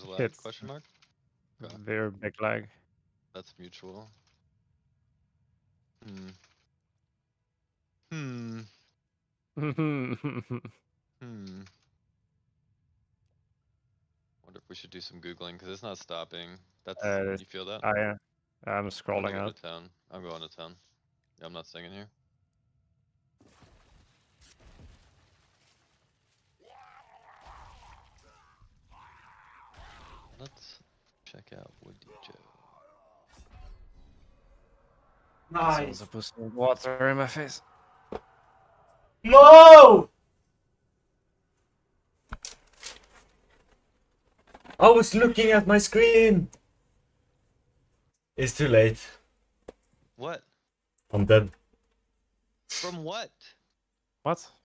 There's a lag, Hits. question mark? Okay. Very big lag. That's mutual. Hmm. Hmm. I Hmm. Wonder if we should do some googling because it's not stopping. That's Uh, you feel that? I'm I'm gonna scrolling out. to town. I'm going to town. Yeah, I'm not singing here. Let's check out Woody Joe. Nice. Someone's putting water in my face. No! I was looking at my screen. It's too late. What? I'm dead. From what? What?